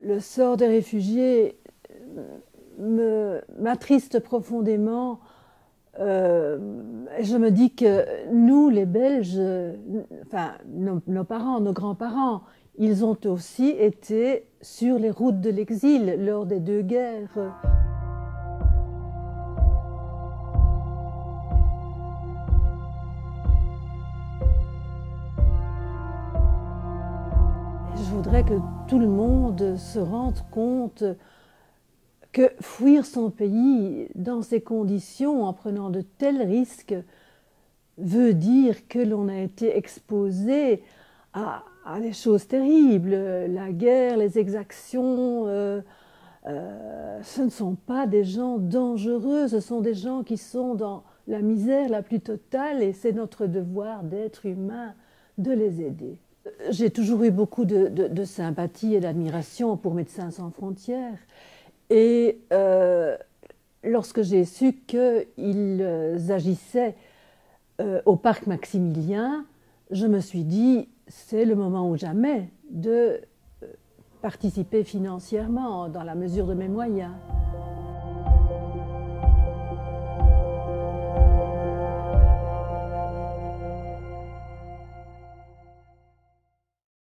Le sort des réfugiés m'attriste profondément. Euh, je me dis que nous, les Belges, enfin nos, parents, nos grands-parents, ils ont aussi été sur les routes de l'exil lors des deux guerres. Voudrais que tout le monde se rende compte que fuir son pays dans ces conditions, en prenant de tels risques, veut dire que l'on a été exposé à, des choses terribles. La guerre, les exactions, euh, euh, ce ne sont pas des gens dangereux, ce sont des gens qui sont dans la misère la plus totale et c'est notre devoir d'être humain de les aider. J'ai toujours eu beaucoup de sympathie et d'admiration pour Médecins sans frontières. Et euh, lorsque j'ai su qu'ils agissaient euh, au parc Maximilien, je me suis dit, c'est le moment ou jamais de euh, participer financièrement dans la mesure de mes moyens.